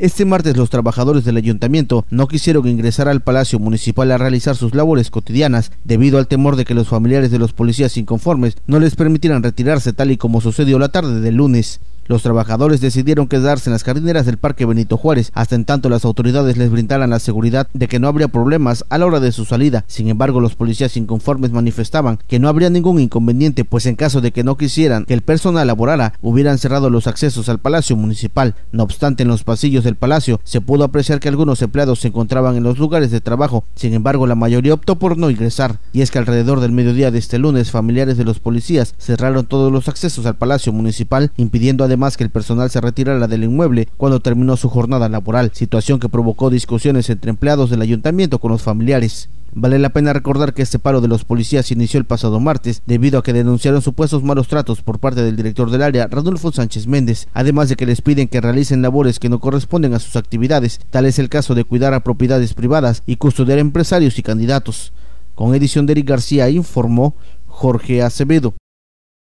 Este martes los trabajadores del ayuntamiento no quisieron ingresar al Palacio Municipal a realizar sus labores cotidianas debido al temor de que los familiares de los policías inconformes no les permitieran retirarse tal y como sucedió la tarde del lunes. Los trabajadores decidieron quedarse en las jardineras del Parque Benito Juárez, hasta en tanto las autoridades les brindaran la seguridad de que no habría problemas a la hora de su salida. Sin embargo, los policías inconformes manifestaban que no habría ningún inconveniente, pues en caso de que no quisieran que el personal laborara, hubieran cerrado los accesos al Palacio Municipal. No obstante, en los pasillos del Palacio se pudo apreciar que algunos empleados se encontraban en los lugares de trabajo, sin embargo, la mayoría optó por no ingresar. Y es que alrededor del mediodía de este lunes, familiares de los policías cerraron todos los accesos al Palacio Municipal, impidiendo además más que el personal se retirara del inmueble cuando terminó su jornada laboral, situación que provocó discusiones entre empleados del ayuntamiento con los familiares. Vale la pena recordar que este paro de los policías inició el pasado martes debido a que denunciaron supuestos malos tratos por parte del director del área, Radolfo Sánchez Méndez, además de que les piden que realicen labores que no corresponden a sus actividades, tal es el caso de cuidar a propiedades privadas y custodiar empresarios y candidatos. Con edición de Eric García informó Jorge Acevedo.